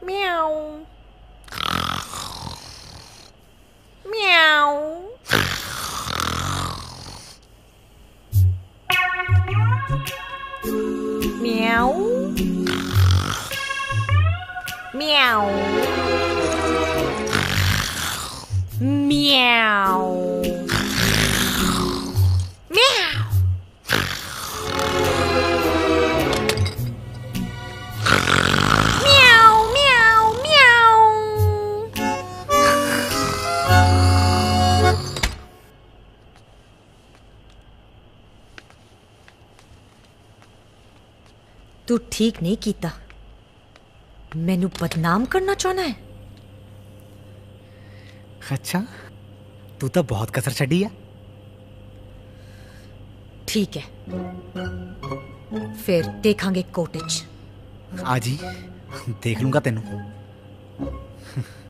Meow. Meow. Meow. Meow. तू ठीक नहीं कीता मैनू बदनाम करना चाहना है अच्छा तू तो बहुत कसर छी है ठीक है फिर देखा कोर्ट आज ही देख लूंगा तेन